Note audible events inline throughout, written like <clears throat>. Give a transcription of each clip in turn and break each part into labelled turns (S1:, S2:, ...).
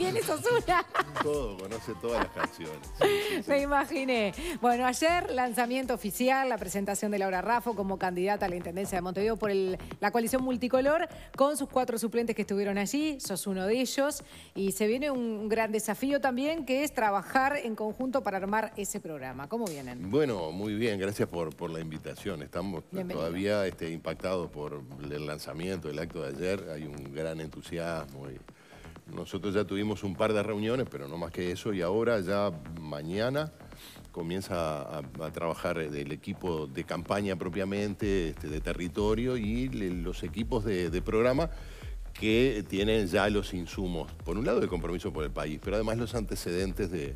S1: quién es <laughs> Osuna.
S2: Todo, conoce todas las canciones.
S1: Me imaginé. Bueno, ayer lanzamiento oficial, la presentación de Laura Raffo como candidata a la Intendencia de Montevideo por la coalición multicolor, con sus cuatro suplentes que estuvieron allí, sos uno de ellos, y se viene un gran desafío también, que es trabajar en conjunto para armar ese programa. ¿Cómo vienen?
S2: Bueno, muy bien, gracias por, por la invitación. Estamos todavía este, impactados por el lanzamiento, del acto de ayer, hay un gran entusiasmo y nosotros ya tuvimos un par de reuniones, pero no más que eso, y ahora ya mañana comienza a, trabajar el equipo de campaña propiamente, este, de territorio y los equipos de, programa que tienen ya los insumos, por un lado de compromiso por el país, pero además los antecedentes de,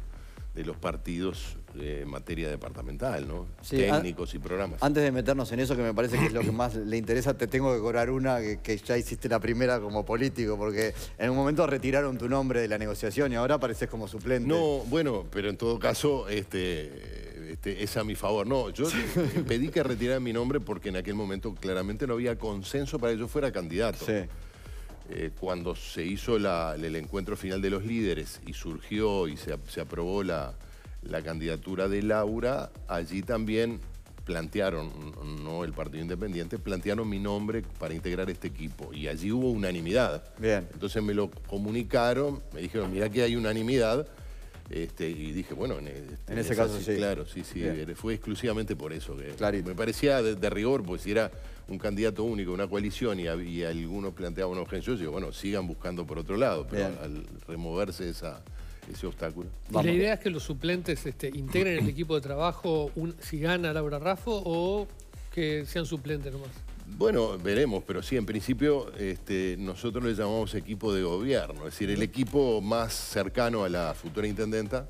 S2: de los partidos en materia departamental, ¿no? Técnicos y programas.
S3: Antes de meternos en eso, que me parece que es lo que más le interesa, te tengo que cobrar una que, ya hiciste la primera como político, porque en un momento retiraron tu nombre de la negociación y ahora apareces como suplente.
S2: No, bueno, pero en todo caso, este, este es a mi favor. No, yo <laughs> pedí que retiraran mi nombre porque en aquel momento claramente no había consenso para que yo fuera candidato. Sí. Eh, cuando se hizo el encuentro final de los líderes y surgió y se, aprobó la, candidatura de Laura, allí también plantearon, no el Partido Independiente, plantearon mi nombre para integrar este equipo. Y allí hubo unanimidad. Bien. Entonces me lo comunicaron, me dijeron, mira que hay unanimidad. Este, y dije, bueno, en,
S3: este, ese caso sí.
S2: Claro, sí, sí, fue exclusivamente por eso. Que me parecía de, rigor, pues si era un candidato único, una coalición y, había, algunos planteaban una urgencia, yo digo, bueno, sigan buscando por otro lado, pero al removerse esa, ese obstáculo.
S4: ¿Y la idea es que los suplentes este, integren el equipo de trabajo si gana Laura Raffo o que sean suplentes nomás?
S2: Bueno, veremos, pero sí, en principio este, nosotros le llamamos equipo de gobierno, es decir, el equipo más cercano a la futura intendenta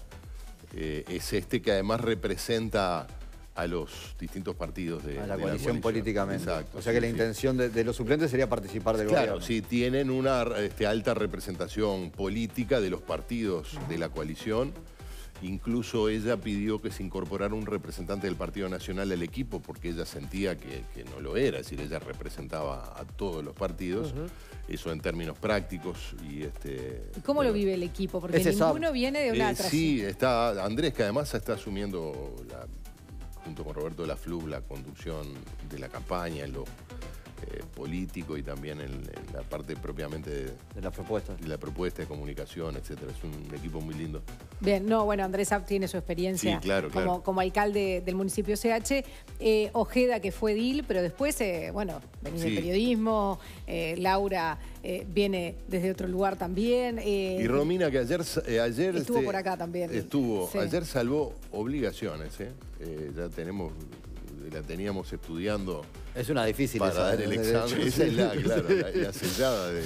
S2: eh, es este que además representa a los distintos partidos de,
S3: a la, coalición, políticamente. Exacto, o sea que la intención de, los suplentes sería participar del
S2: gobierno.
S3: Claro,
S2: sí, tienen una este, alta representación política de los partidos de la coalición. Incluso ella pidió que se incorporara un representante del Partido Nacional al equipo porque ella sentía que, no lo era, es decir, ella representaba a todos los partidos, eso en términos prácticos. ¿Y, este,
S1: cómo lo vive el equipo? Porque ninguno viene de una
S2: eh, Sí, está Andrés, que además está asumiendo la junto con Roberto Laflub, la conducción de la campaña, lo eh, político y también en, la parte propiamente de,
S3: de la propuesta.
S2: De la propuesta de comunicación, etcétera. Es un equipo muy lindo.
S1: Bien, no, bueno, Andrés Abt tiene su experiencia como, como, alcalde del municipio CH. Eh, Ojeda, que fue DIL, pero después, eh, bueno, venía del periodismo, Laura viene desde otro lugar también.
S2: y Romina, que ayer... ayer
S1: estuvo este, por acá también.
S2: Estuvo, ayer salvó obligaciones, ya tenemos la teníamos estudiando.
S3: Es una difícil
S2: para dar el <laughs> examen. Esa es la, claro, la, <laughs> sellada de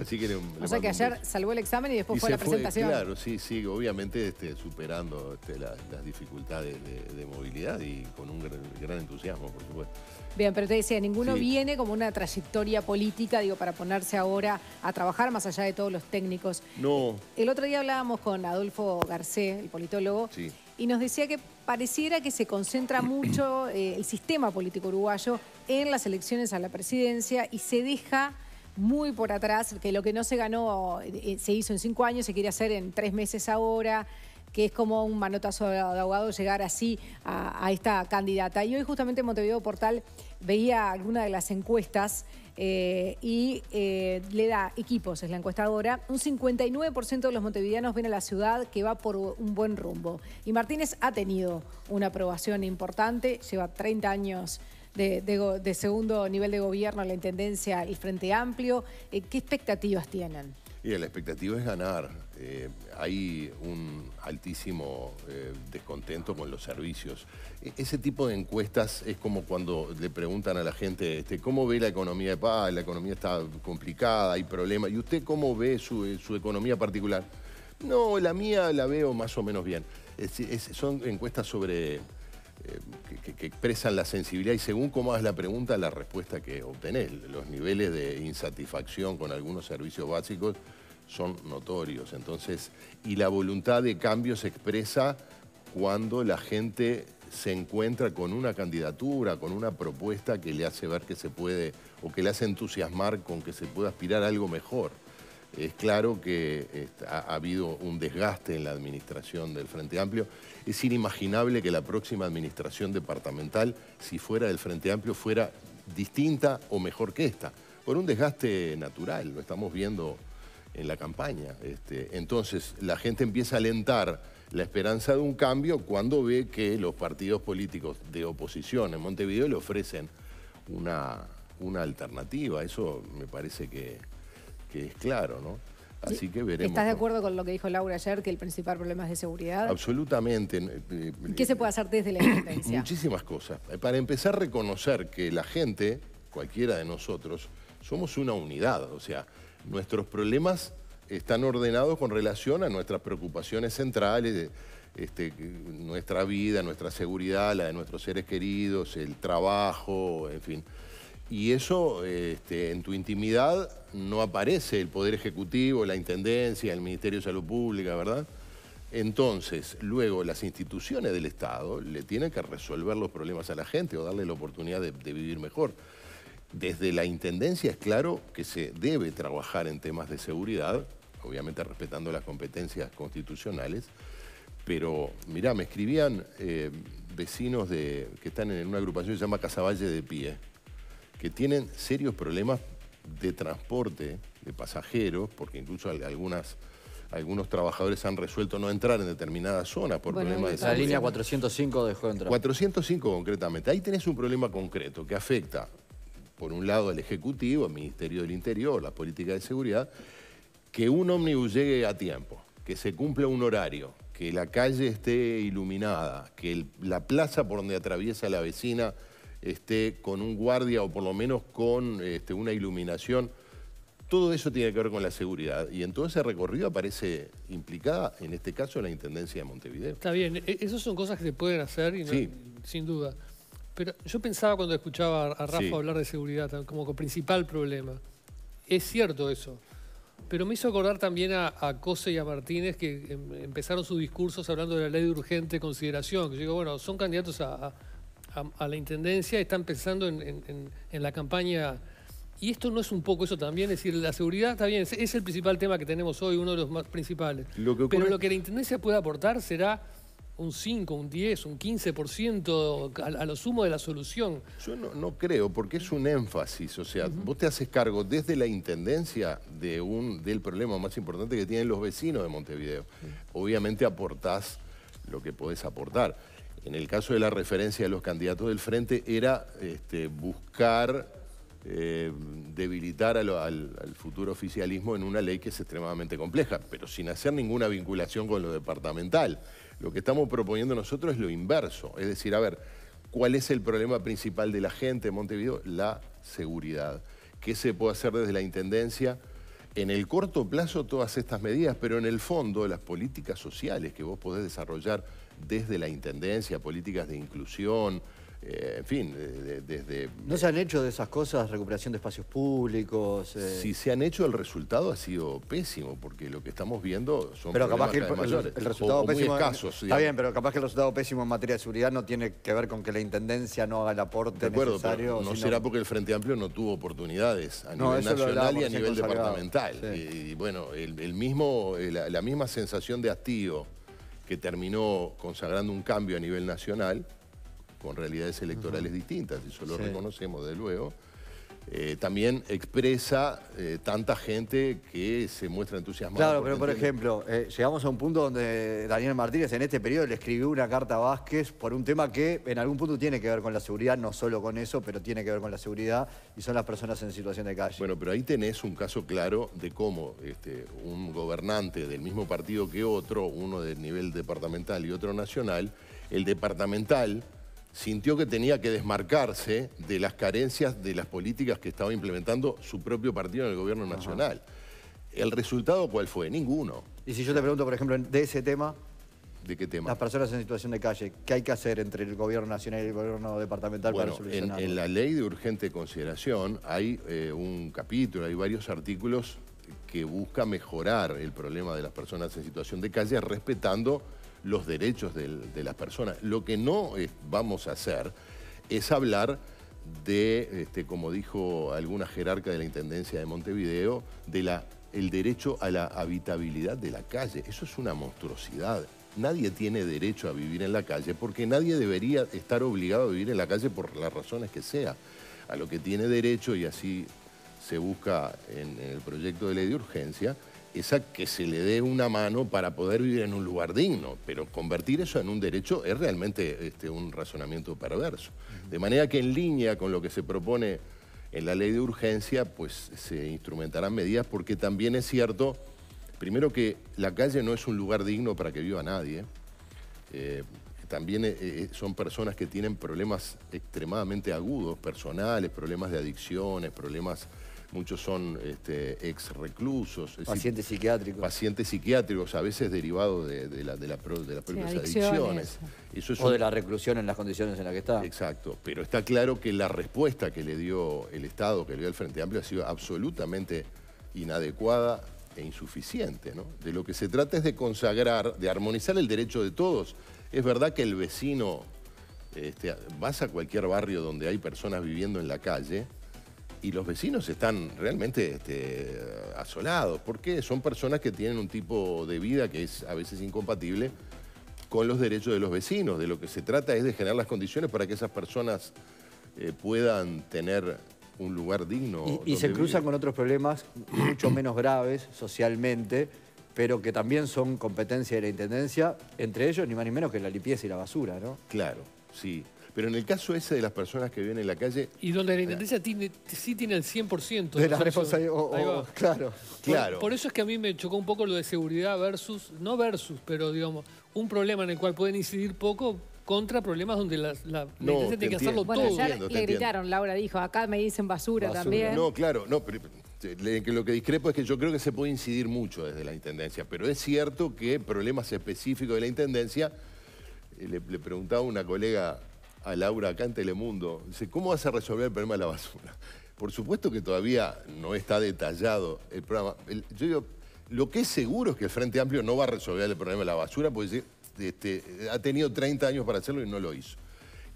S1: Así que o sea que ayer salvó el examen y después fue la presentación.
S2: claro, sí, sí, obviamente este, superando este, las dificultades de, movilidad y con un gran, entusiasmo, por supuesto.
S1: Bien, pero te decía, ninguno viene como una trayectoria política, digo, para ponerse ahora a trabajar más allá de todos los técnicos.
S2: No.
S1: El otro día hablábamos con Adolfo Garcé, el politólogo, sí y nos decía que pareciera que se concentra <clears throat> mucho eh, el sistema político uruguayo en las elecciones a la presidencia y se deja muy por atrás, que lo que no se ganó eh, se hizo en cinco años, se quiere hacer en tres meses ahora que es como un manotazo de abogado llegar así a, esta candidata. Y hoy justamente en Montevideo Portal veía alguna de las encuestas eh, y eh, le da equipos, es la encuestadora, un 59% de los montevideanos ven a la ciudad que va por un buen rumbo. Y Martínez ha tenido una aprobación importante, lleva 30 años de, segundo nivel de gobierno, la Intendencia y Frente Amplio. Eh, ¿Qué expectativas tienen?
S2: Y la expectativa es ganar. Eh, hay un altísimo eh, descontento con los servicios. E, ese tipo de encuestas es como cuando le preguntan a la gente, este, ¿cómo ve la economía de paz? La economía está complicada, hay problemas. ¿Y usted cómo ve su, economía particular? No, la mía la veo más o menos bien. son encuestas sobre... Eh, que, expresan la sensibilidad y según cómo hagas la pregunta, la respuesta que obtenés. Los niveles de insatisfacción con algunos servicios básicos son notorios. Entonces, y la voluntad de cambio se expresa cuando la gente se encuentra con una candidatura, con una propuesta que le hace ver que se puede, o que le hace entusiasmar con que se puede aspirar a algo mejor. Es claro que ha, habido un desgaste en la administración del Frente Amplio. Es inimaginable que la próxima administración departamental, si fuera del Frente Amplio, fuera distinta o mejor que esta, por un desgaste natural, lo estamos viendo en la campaña. Este, entonces, la gente empieza a alentar la esperanza de un cambio cuando ve que los partidos políticos de oposición en Montevideo le ofrecen una, una alternativa. Eso me parece que, que es claro, ¿no? Así que veremos.
S1: ¿Estás de acuerdo con lo que dijo Laura ayer, que el principal problema es de seguridad?
S2: Absolutamente.
S1: Eh, ¿Qué se puede hacer desde la intendencia? <coughs>
S2: Muchísimas cosas. Para empezar, reconocer que la gente, cualquiera de nosotros, somos una unidad. O sea, nuestros problemas están ordenados con relación a nuestras preocupaciones centrales, este, nuestra vida, nuestra seguridad, la de nuestros seres queridos, el trabajo, en fin. Y eso este, en tu intimidad no aparece el Poder Ejecutivo, la Intendencia, el Ministerio de Salud Pública, ¿verdad? Entonces, luego las instituciones del Estado le tienen que resolver los problemas a la gente o darle la oportunidad de, vivir mejor. Desde la Intendencia es claro que se debe trabajar en temas de seguridad, obviamente respetando las competencias constitucionales, pero mirá, me escribían eh, vecinos que están en una agrupación que se llama Casaballe de Pie, que tienen serios problemas de transporte de pasajeros, porque incluso algunas, algunos trabajadores han resuelto no entrar en determinadas zonas por problemas
S3: de La línea 405 dejó de entrar.
S2: 405 concretamente. Ahí tenés un problema concreto que afecta, por un lado, al Ejecutivo, al Ministerio del Interior, la política de seguridad, que un ómnibus llegue a tiempo, que se cumpla un horario, que la calle esté iluminada, que la plaza por donde atraviesa la vecina esté con un guardia o por lo menos con este, una iluminación. Todo eso tiene que ver con la seguridad y en todo ese recorrido aparece implicada, en este caso, la Intendencia de Montevideo.
S4: Está bien, e-, esas son cosas que se pueden hacer, y sin duda. Pero yo pensaba cuando escuchaba a Rafa hablar de seguridad como principal problema. Es cierto eso. Pero me hizo acordar también a, a Cose y a Martínez que em, empezaron sus discursos hablando de la ley de urgente consideración. Que yo digo, bueno, son candidatos a a, la Intendencia están pensando en, la campaña y esto no es un poco eso también, es decir, la seguridad está bien, es, el principal tema que tenemos hoy, uno de los más principales. Pero lo que la Intendencia puede aportar será un 5, un 10, un 15% a, a, lo sumo de la solución.
S2: Yo no, creo, porque es un énfasis, o sea, vos te haces cargo desde la Intendencia de un, del problema más importante que tienen los vecinos de Montevideo. Obviamente aportás lo que podés aportar en el caso de la referencia de los candidatos del Frente, era este, buscar eh, debilitar al, futuro oficialismo en una ley que es extremadamente compleja, pero sin hacer ninguna vinculación con lo departamental. Lo que estamos proponiendo nosotros es lo inverso, es decir, a ver, ¿cuál es el problema principal de la gente de Montevideo? La seguridad. ¿Qué se puede hacer desde la Intendencia? En el corto plazo todas estas medidas, pero en el fondo las políticas sociales que vos podés desarrollar desde la Intendencia, políticas de inclusión, eh, en fin, desde...
S3: ¿No se han hecho de esas cosas recuperación de espacios públicos?
S2: Eh? Si se han hecho, el resultado ha sido pésimo, porque lo que estamos viendo son
S3: pero capaz que el,
S2: mayores,
S3: el, resultado pésimo, Está bien, pero capaz que el resultado pésimo en materia de seguridad no tiene que ver con que la Intendencia no haga el aporte de acuerdo, necesario.
S2: no será porque el Frente Amplio no tuvo oportunidades a nivel nacional y a nivel departamental. Y, bueno, el, mismo, la, la misma sensación de hastío que terminó consagrando un cambio a nivel nacional, con realidades electorales distintas, eso lo reconocemos de luego, eh, también expresa eh, tanta gente que se muestra entusiasmada.
S3: Claro, pero por ejemplo, eh, llegamos a un punto donde Daniel Martínez en este periodo le escribió una carta a Vázquez por un tema que en algún punto tiene que ver con la seguridad, no solo con eso, pero tiene que ver con la seguridad y son las personas en situación de calle.
S2: Bueno, pero ahí tenés un caso claro de cómo este, un gobernante del mismo partido que otro, uno del nivel departamental y otro nacional, el departamental sintió que tenía que desmarcarse de las carencias de las políticas que estaba implementando su propio partido en el gobierno nacional. ¿El resultado cuál fue? Ninguno.
S3: Y si yo te pregunto, por ejemplo, de ese tema...
S2: ¿De qué tema?
S3: Las personas en situación de calle, ¿qué hay que hacer entre el gobierno nacional y el gobierno departamental para solucionarlo?
S2: En, en, la ley de urgente consideración hay eh, un capítulo, hay varios artículos que busca mejorar el problema de las personas en situación de calle respetando los derechos de las personas. Lo que no vamos a hacer es hablar de, este, como dijo alguna jerarca de la Intendencia de Montevideo, de derecho a la habitabilidad de la calle. Eso es una monstruosidad. Nadie tiene derecho a vivir en la calle porque nadie debería estar obligado a vivir en la calle por las razones que sea. A lo que tiene derecho, y así se busca en, el proyecto de ley de urgencia, es a que se le dé una mano para poder vivir en un lugar digno, pero convertir eso en un derecho es realmente este, un razonamiento perverso. De manera que en línea con lo que se propone en la ley de urgencia, pues se instrumentarán medidas porque también es cierto, primero que la calle no es un lugar digno para que viva nadie, eh, también eh, eh, son personas que tienen problemas extremadamente agudos, personales, problemas de adicciones, problemas muchos son este, ex reclusos.
S3: Pacientes psiquiátricos.
S2: Pacientes psiquiátricos, a veces derivados de, la, de, las propias adicciones.
S3: o de la reclusión en las condiciones en las que está.
S2: Exacto, pero está claro que la respuesta que le dio el Estado, que le dio el Frente Amplio, ha sido absolutamente inadecuada e insuficiente. De lo que se trata es de consagrar, de armonizar el derecho de todos. Es verdad que el vecino, este, vas a cualquier barrio donde hay personas viviendo en la calle, y los vecinos están realmente este, asolados. porque Son personas que tienen un tipo de vida que es a veces incompatible con los derechos de los vecinos. De lo que se trata es de generar las condiciones para que esas personas eh, puedan tener un lugar digno.
S3: Y, se cruzan con otros problemas mucho <clears throat> menos graves socialmente, pero que también son competencia de la Intendencia, entre ellos ni más ni menos que la limpieza y la basura, ¿no?
S2: Claro, sí. Pero en el caso ese de las personas que viven en la calle...
S4: Y donde la Intendencia sí tiene el 100%
S3: de, la responsabilidad. claro.
S4: claro. Por, eso es que a mí me chocó un poco lo de seguridad versus, no versus, pero digamos, un problema en el cual pueden incidir poco contra problemas donde la, Intendencia tiene que hacerlo
S1: bueno, todo. Ya le gritaron, Laura dijo, acá me dicen basura, también.
S2: No, claro, no, pero lo que discrepo es que yo creo que se puede incidir mucho desde la Intendencia, pero es cierto que problemas específicos de la Intendencia, eh, le, le preguntaba a una colega a Laura acá en Telemundo. Dice, ¿cómo vas a resolver el problema de la basura? Por supuesto que todavía no está detallado el programa. yo digo, lo que es seguro es que el Frente Amplio no va a resolver el problema de la basura porque este, ha tenido 30 años para hacerlo y no lo hizo.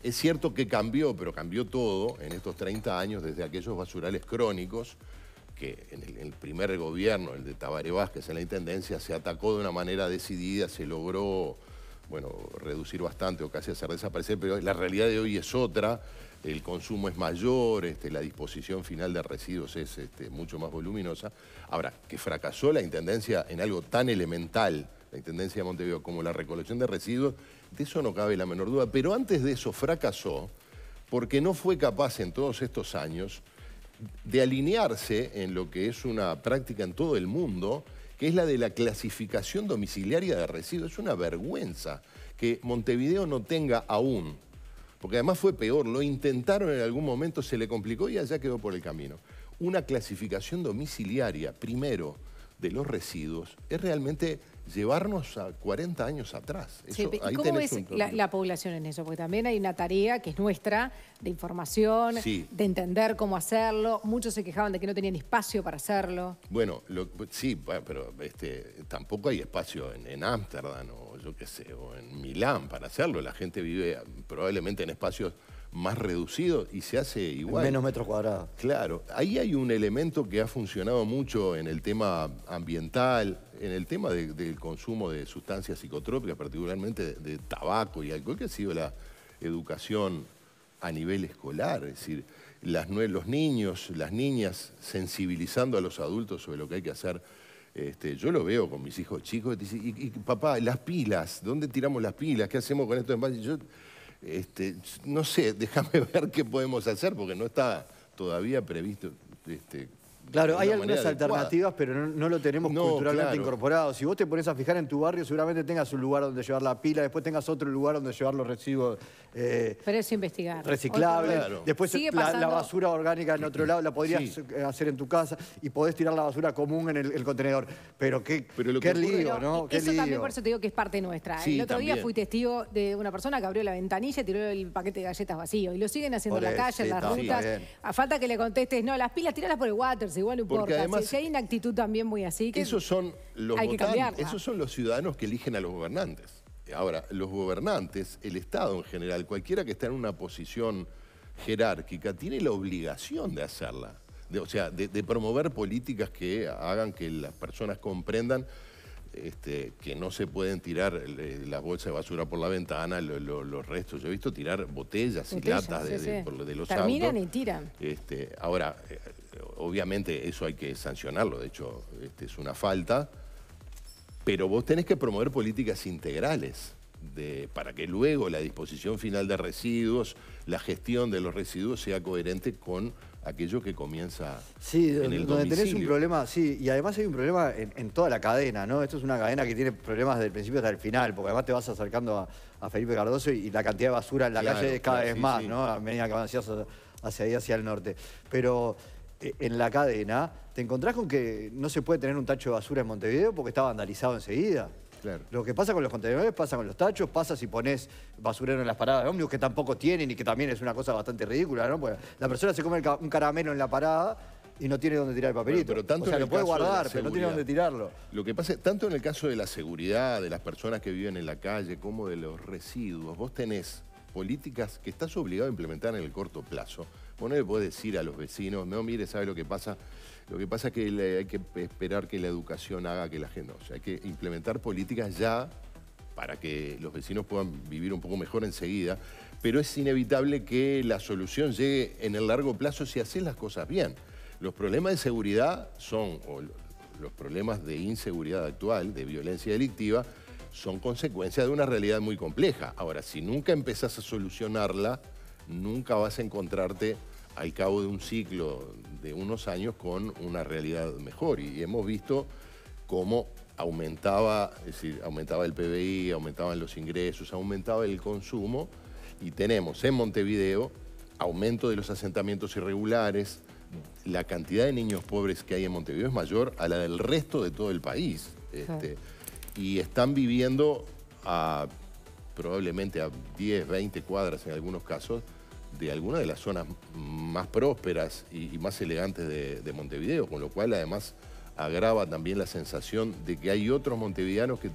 S2: Es cierto que cambió, pero cambió todo en estos 30 años desde aquellos basurales crónicos que en el, primer gobierno, el de Tabaré Vázquez en la Intendencia, se atacó de una manera decidida, se logró bueno, reducir bastante o casi hacer desaparecer, pero la realidad de hoy es otra, el consumo es mayor, este, la disposición final de residuos es este, mucho más voluminosa. Ahora, que fracasó la Intendencia en algo tan elemental, la Intendencia de Montevideo, como la recolección de residuos, de eso no cabe la menor duda, pero antes de eso fracasó porque no fue capaz en todos estos años de alinearse en lo que es una práctica en todo el mundo, que es la de la clasificación domiciliaria de residuos. Es una vergüenza que Montevideo no tenga aún, porque además fue peor, lo intentaron en algún momento, se le complicó y allá quedó por el camino. Una clasificación domiciliaria, primero, de los residuos, es realmente llevarnos a 40 años atrás.
S1: cómo es la, población en eso? Porque también hay una tarea que es nuestra, de información, de entender cómo hacerlo. Muchos se quejaban de que no tenían espacio para hacerlo.
S2: Bueno, sí, pero este, tampoco hay espacio en Ámsterdam o yo qué sé, o en Milán para hacerlo. La gente vive probablemente en espacios más reducido y se hace igual.
S3: menos metros cuadrados.
S2: Claro, ahí hay un elemento que ha funcionado mucho en el tema ambiental, en el tema del consumo de sustancias psicotrópicas, particularmente de, tabaco y alcohol, que ha sido la educación a nivel escolar, es decir, las, los niños, las niñas sensibilizando a los adultos sobre lo que hay que hacer. Este, yo lo veo con mis hijos chicos, y, papá, las pilas, ¿dónde tiramos las pilas? ¿Qué hacemos con esto? Yo, este, no sé, <laughs> déjame ver qué podemos hacer porque no está todavía previsto este,
S3: Claro, hay algunas alternativas, pero no, lo tenemos culturalmente incorporado. Si vos te pones a fijar en tu barrio, seguramente tengas un lugar donde llevar la pila, después tengas otro lugar donde llevar los residuos
S1: eh, pero es investigar.
S3: reciclables. Después la, basura orgánica en otro lado la podrías hacer en tu casa y podés tirar la basura común en el, contenedor. Pero qué, qué lío, ¿no?
S1: eso también por eso te digo que es parte nuestra. el otro día fui testigo de una persona que abrió la ventanilla y tiró el paquete de galletas vacío. Y lo siguen haciendo en la calle, en las rutas. A falta que le contestes, no, las pilas tiralas por el water igual no importa. si, hay una actitud también muy así, que
S2: esos son los esos son los ciudadanos que eligen a los gobernantes. Ahora, los gobernantes, el Estado en general, cualquiera que está en una posición jerárquica, tiene la obligación de hacerla. o sea, de, promover políticas que hagan que las personas comprendan este, que no se pueden tirar las bolsas de basura por la ventana, los restos. Yo he visto tirar botellas, y latas de, los
S1: Terminan y tiran.
S2: Este, ahora, eh, obviamente eso hay que sancionarlo, de hecho este, es una falta, pero vos tenés que promover políticas integrales para que luego la disposición final de residuos, la gestión de los residuos sea coherente con aquello que comienza
S3: sí, en el donde tenés un problema, sí, y además hay un problema en, toda la cadena, ¿no? Esto es una cadena que tiene problemas desde el principio hasta el final, porque además te vas acercando a, Felipe Cardoso y, la cantidad de basura en la calle es cada vez más, ¿no? A medida que avanzás hacia ahí, hacia el norte. Pero en la cadena te encontrás con que no se puede tener un tacho de basura en Montevideo porque está vandalizado enseguida. Lo que pasa con los contenedores pasa con los tachos, pasa si pones basurero en las paradas de ómnibus, que tampoco tienen y que también es una cosa bastante ridícula, ¿no? Porque la persona se come un caramelo en la parada y no tiene dónde tirar el papelito. pero tanto o sea, lo puede guardar, pero no tiene dónde tirarlo.
S2: Lo que pasa, tanto en el caso de la seguridad, de las personas que viven en la calle, como de los residuos, vos tenés políticas que estás obligado a implementar en el corto plazo. Vos no le podés decir a los vecinos, no, mire, ¿sabe lo que pasa? Lo que pasa es que hay que esperar que la educación haga que la gente... O sea, hay que implementar políticas ya para que los vecinos puedan vivir un poco mejor enseguida, pero es inevitable que la solución llegue en el largo plazo si haces las cosas bien. Los problemas de seguridad son, o los problemas de inseguridad actual, de violencia delictiva, son consecuencia de una realidad muy compleja. Ahora, si nunca empezás a solucionarla, nunca vas a encontrarte al cabo de un ciclo de unos años con una realidad mejor. Y hemos visto cómo aumentaba, es decir, aumentaba el PBI, aumentaban los ingresos, aumentaba el consumo y tenemos en Montevideo aumento de los asentamientos irregulares, la cantidad de niños pobres que hay en Montevideo es mayor a la del resto de todo el país. Este, y están viviendo a probablemente a 10, 20 cuadras en algunos casos de algunas de las zonas más prósperas y, más elegantes de, Montevideo, con lo cual además agrava también la sensación de que hay otros montevideanos que,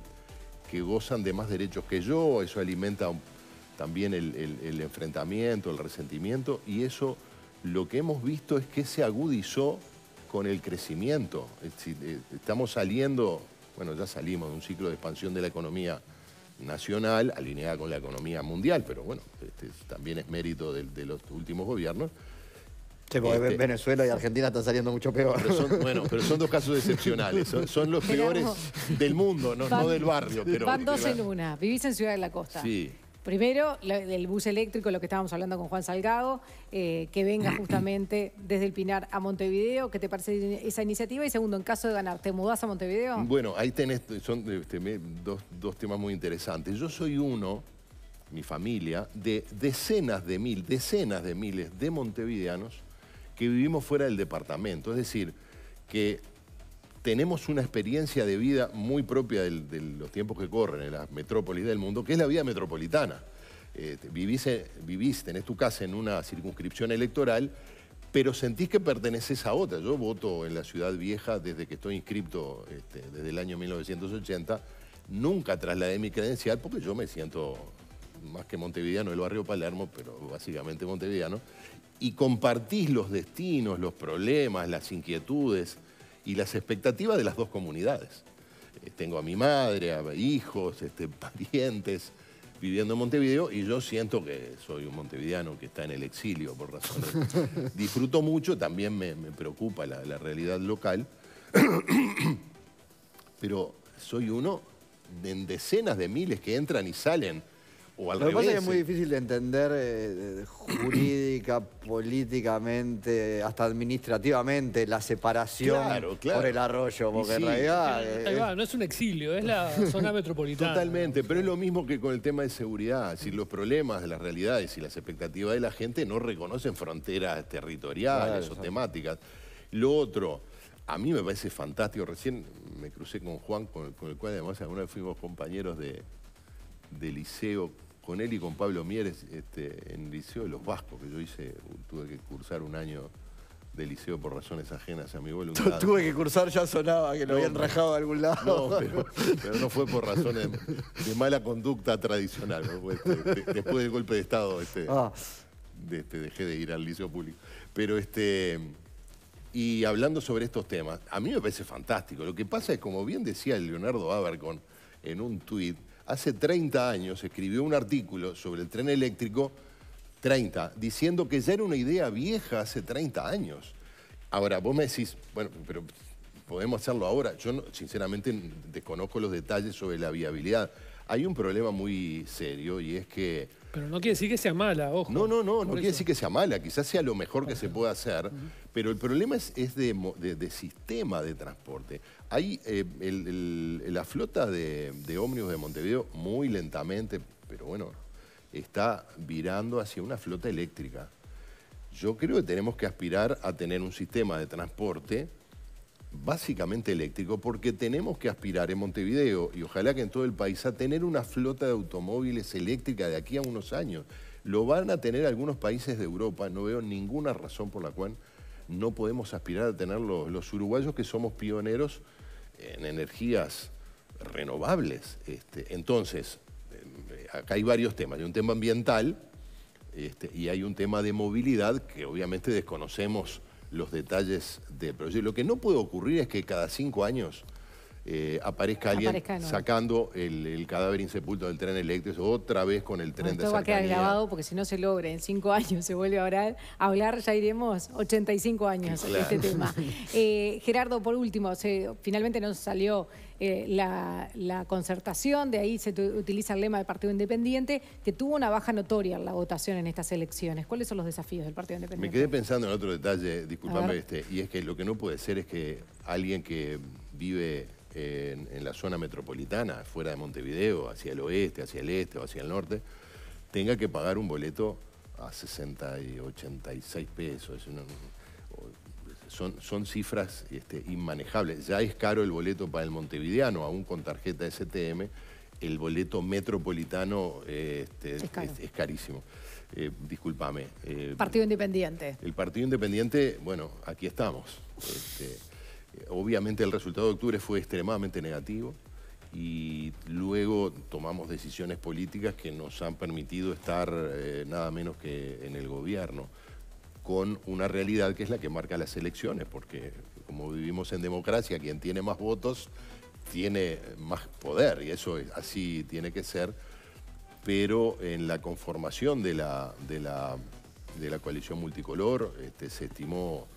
S2: que gozan de más derechos que yo, eso alimenta también el, enfrentamiento, el resentimiento, y eso lo que hemos visto es que se agudizó con el crecimiento. Eh, estamos saliendo, bueno, ya salimos de un ciclo de expansión de la economía nacional, alineada con la economía mundial, pero bueno, este, también es mérito de, los últimos gobiernos.
S3: Sí, porque este, Venezuela y Argentina están saliendo mucho peor.
S2: bueno, pero son dos casos excepcionales. Son, los peores del mundo, no, del barrio. Pero,
S1: van dos en una. Vivís en Ciudad de la Costa.
S2: Sí.
S1: Primero, el bus eléctrico, lo que estábamos hablando con Juan Salgado, eh, que venga <clears throat> justamente desde el Pinar a Montevideo. ¿Qué te parece esa iniciativa? Y segundo, en caso de ganar, ¿te mudás a Montevideo?
S2: Bueno, ahí tenés, son este, dos, temas muy interesantes. Yo soy uno, mi familia, de decenas de mil, decenas de miles de montevideanos que vivimos fuera del departamento. Es decir, que tenemos una experiencia de vida muy propia de los tiempos que corren en las metrópolis del mundo, que es la vida metropolitana. Eh, vivís, vivís, tenés tu casa en una circunscripción electoral, pero sentís que perteneces a otra. Yo voto en la ciudad vieja desde que estoy inscripto, este, desde el año 1980. Nunca trasladé mi credencial porque yo me siento más que montevideano del barrio Palermo, pero básicamente montevideano. Y compartís los destinos, los problemas, las inquietudes y las expectativas de las dos comunidades. Eh, tengo a mi madre, a hijos, este, <laughs> parientes viviendo en Montevideo y yo siento que soy un montevideano que está en el exilio por razones. <laughs> Disfruto mucho, también me, preocupa la, la realidad local, <clears throat> pero soy uno en decenas de miles que entran y salen lo que
S3: pasa
S2: es
S3: que es muy difícil de entender eh, <clears throat> jurídica, políticamente, hasta administrativamente, la separación por el arroyo, porque en realidad...
S4: Eh, no es un exilio, es la <laughs> zona metropolitana.
S2: Totalmente, pero es lo mismo que con el tema de seguridad. Si los problemas de las realidades y las expectativas de la gente no reconocen fronteras territoriales o temáticas. Lo otro, a mí me parece fantástico. Recién me crucé con Juan, con el, cual además alguna vez fuimos compañeros de, de liceo con él y con Pablo Mieres este, en el Liceo de los Vascos, que yo hice, tuve que cursar un año de liceo por razones ajenas a mi voluntad.
S3: Tuve que cursar, ya sonaba que lo habían rajado de algún lado.
S2: No, pero, no fue por razones de, mala conducta tradicional. Este, después del golpe de Estado este, ah. este, dejé de ir al liceo público. Pero este, Y hablando sobre estos temas, a mí me parece fantástico. Lo que pasa es, como bien decía Leonardo Abercon en un tuit, hace 30 años escribió un artículo sobre el tren eléctrico, 30, diciendo que ya era una idea vieja hace 30 años. Ahora, vos me decís, bueno, pero podemos hacerlo ahora. Yo sinceramente desconozco los detalles sobre la viabilidad. Hay un problema muy serio y es que
S4: pero no quiere decir que sea mala, ojo.
S2: No, no, no, no quiere decir que sea mala, quizás sea lo mejor que se pueda hacer, pero el problema es, de, sistema de transporte. Hay eh, la flota de, de ómnibus de Montevideo muy lentamente, pero bueno, está virando hacia una flota eléctrica. Yo creo que tenemos que aspirar a tener un sistema de transporte básicamente eléctrico, porque tenemos que aspirar en Montevideo y ojalá que en todo el país a tener una flota de automóviles eléctrica de aquí a unos años. Lo van a tener algunos países de Europa, no veo ninguna razón por la cual no podemos aspirar a tener los, uruguayos que somos pioneros en energías renovables. Este, entonces, eh, acá hay varios temas. Hay un tema ambiental este, y hay un tema de movilidad que obviamente desconocemos los detalles del proyecto. Lo que no puede ocurrir es que cada cinco años eh, aparezca alguien sacando el, cadáver insepulto del tren eléctrico otra vez con el tren de cercanía.
S1: va a quedar grabado porque si no se logra en cinco <laughs> años se vuelve a hablar, hablar ya iremos 85 años de este tema. <laughs> Eh, Gerardo, por último, finalmente nos salió eh, la, concertación, de ahí se utiliza el lema del Partido Independiente, que tuvo una baja notoria en la votación en estas elecciones. ¿Cuáles son los desafíos del Partido Independiente?
S2: Me quedé pensando en otro detalle, disculpame, este, y es que lo que no puede ser es que alguien que vive en, en, la zona metropolitana, fuera de Montevideo, hacia el oeste, hacia el este o hacia el norte, tenga que pagar un boleto a 60 y 86 pesos son, cifras este, inmanejables. Ya es caro el boleto para el montevideano, aún con tarjeta STM, el boleto metropolitano este, es, carísimo. Eh, discúlpame.
S1: Eh, partido Independiente.
S2: El Partido Independiente, bueno, aquí estamos. Este, obviamente el resultado de octubre fue extremadamente negativo y luego tomamos decisiones políticas que nos han permitido estar eh, nada menos que en el gobierno con una realidad que es la que marca las elecciones, porque como vivimos en democracia, quien tiene más votos tiene más poder, y eso así tiene que ser, pero en la conformación de la, de la, de la coalición multicolor este, se estimó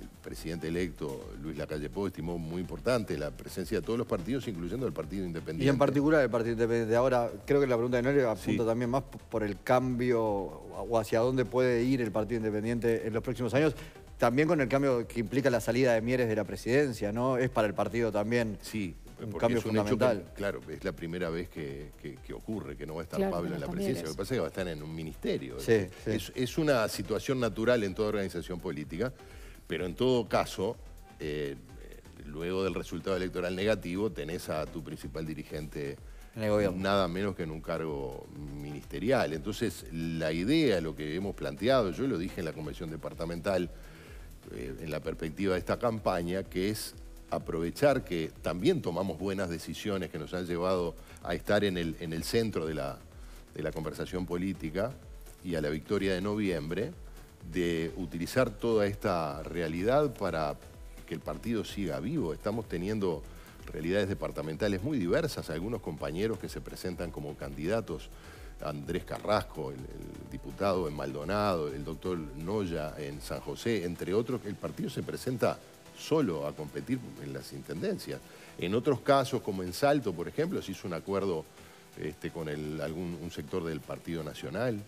S2: el presidente electo Luis Lacalle Pou estimó muy importante la presencia de todos los partidos, incluyendo el Partido Independiente.
S3: Y en particular el Partido Independiente. Ahora, creo que la pregunta de Noel apunta también más por el cambio o hacia dónde puede ir el Partido Independiente en los próximos años. También con el cambio que implica la salida de Mieres de la presidencia, ¿no? Es para el partido también
S2: sí, un cambio fundamental. claro, es la primera vez que, ocurre, que no va a estar Pablo en la presidencia. Lo que pasa es que va a estar en un ministerio. es una situación natural en toda organización política. Pero en todo caso, eh, luego del resultado electoral negativo, tenés a tu principal dirigente nada menos que en un cargo ministerial. Entonces, la idea, lo que hemos planteado, yo lo dije en la convención departamental, eh, en la perspectiva de esta campaña, que es aprovechar que también tomamos buenas decisiones que nos han llevado a estar en el, en el centro de la, de la conversación política y a la victoria de noviembre, de utilizar toda esta realidad para que el partido siga vivo. Estamos teniendo realidades departamentales muy diversas, algunos compañeros que se presentan como candidatos, Andrés Carrasco, el, diputado en Maldonado, el doctor Noya en San José, entre otros, el partido se presenta solo a competir en las intendencias. En otros casos, como en Salto, por ejemplo, se hizo un acuerdo este, con algún, un sector del Partido Nacional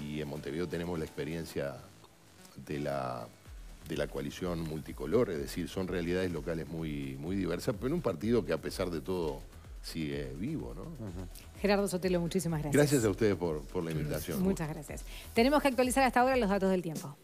S2: y en Montevideo tenemos la experiencia de la, de la coalición multicolor, es decir, son realidades locales muy, muy diversas, pero un partido que a pesar de todo sigue vivo. ¿no?
S1: Gerardo Sotelo, muchísimas gracias.
S2: Gracias a ustedes por, por la invitación.
S1: Muchas gracias. Tenemos que actualizar hasta ahora los datos del tiempo.